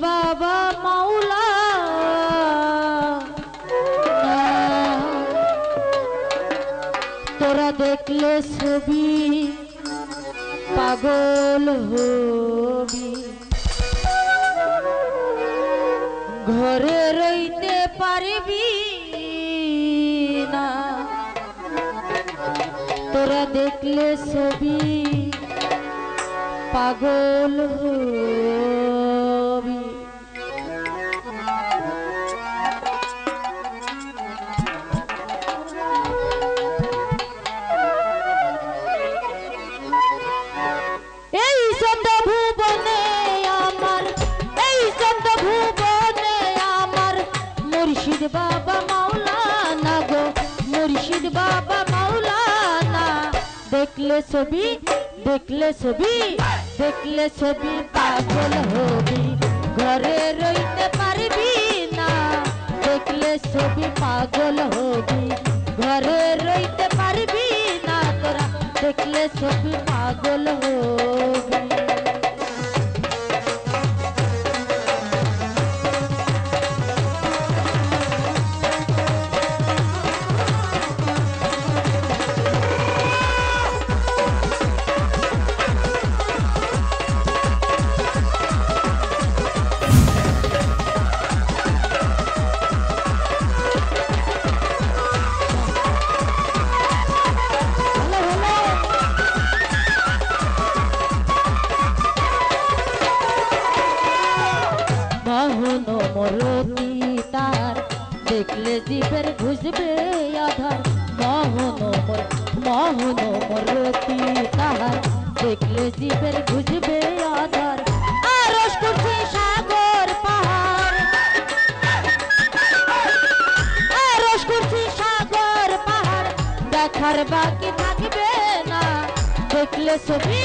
বাবা মাওলা। তোরা দেখলে ছবি, পাগল হবি। ঘরে রইতে পারবি না। তোরা দেখলে ছবি, পাগল হবি। দেখলে ছবি দেখলে ছবি দেখলে ছবি পাগল হবি ঘরে রইতে পারবি না দেখলে ছবি পাগল হবি ঘরে রইতে পারবি না তোরা দেখলে ছবি পাগল হবি মরতি তার দেখলে জীবের ঘুষবে আধার। মোহন মোহন মরতি তার দেখলে জীবের ঘুষবে আধার। দেখার বাকি থাকবে না। দেখলে ছবি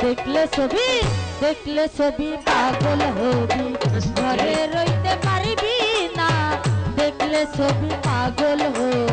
দেখলে ছবি। দেখলে ছবি পাগল হবি। ঘরে রইতে পারবি না দেখলে ছবি পাগল হবি।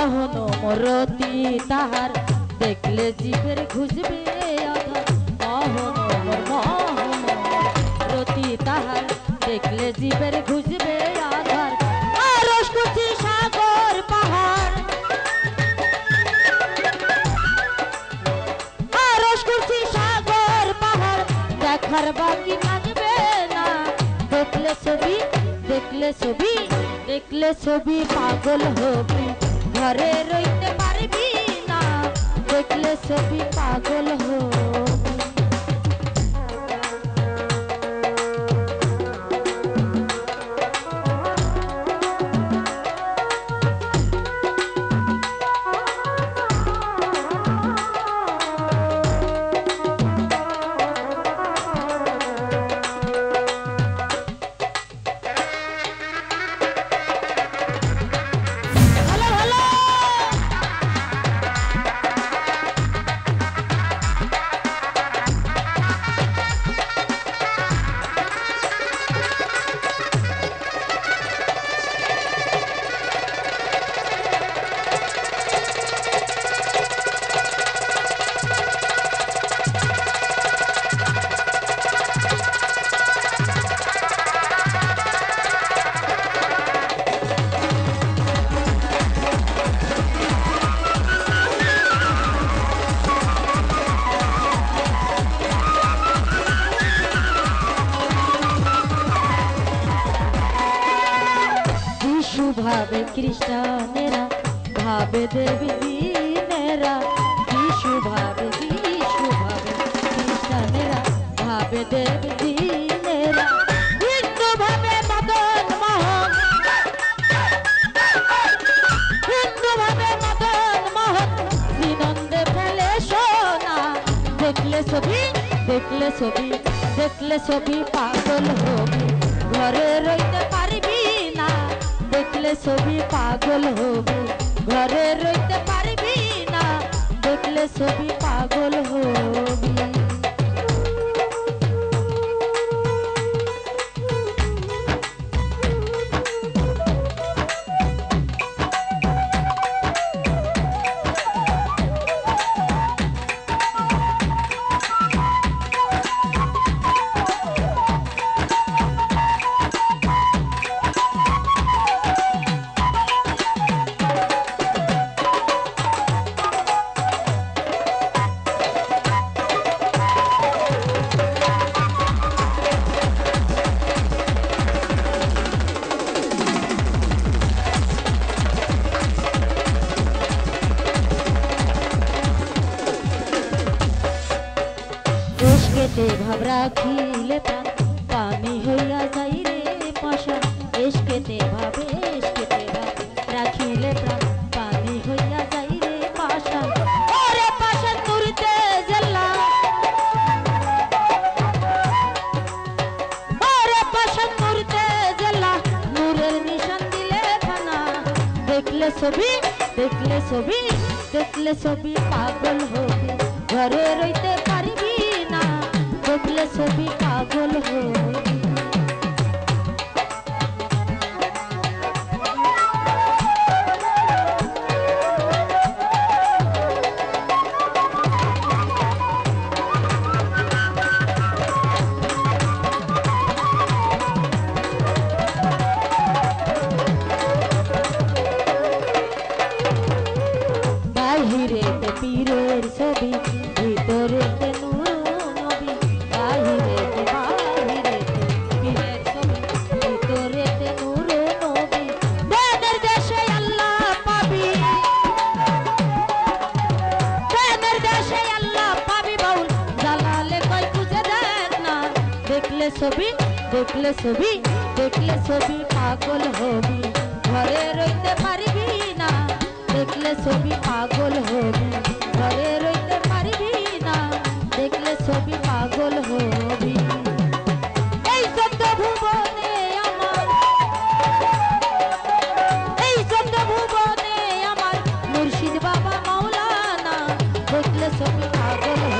মোহন মরতি তাহার। দেখলে জীবের মোহন মোর মোহন রতি তাহার। দেখলে জীবের ঘুষবে আধার আরস করছি সাগর পাহাড়। আরস করছি সাগর পাহাড়। দেখার বাকি থাকবে না। দেখলে ছবি দেখলে ছবি দেখলে ছবি পাগল হবি। ঘরে রইতে পারবি না দেখলে ছবি পাগল হবি খ্রিস্টানেরা ভাবে দেবী দিনেরা যিশু ভাবে যিশু ভাবে ভাবে দেবী দেখলে ছবি দেখলে ছবি দেখলে ছবি পাগল হবি। ঘরে রইতে দেখলে ছবি পাগল হবি। ঘরে রইতে পারবি না দেখলে ছবি পাগল হবি। রাখিলে প্রাণ পানি হইয়া যাই রে পাশা। এস কেটে ভাবে, এস কেটে ভাব, রাখিলে প্রাণ, পানি হইয়া যাই রে পাশা। ওরে পাশা, তুরতে জেলা। ওরে পাশা, তুরতে জেলা। নূরের নিশান দিলে ফানা দেখলে ছবি দেখলে ছবি দেখলে ছবি, পাগল হবি। ঘরে রইতে পারবি না দেখলে ছবি পাগল ছবি দেখলে ছবি দেখলে ছবি পাগল হবি ঘরে রইতে পারবি না দেখলে ছবি পাগল হবি ঘরে রইতে পারবি না দেখলে ছবি পাগল হবি এই সত্য ভুবনে আমার এই সত্য ভুবনে আমার মুর্শিদ বাবা মাওলানা দেখলে ছবি পাগল হবি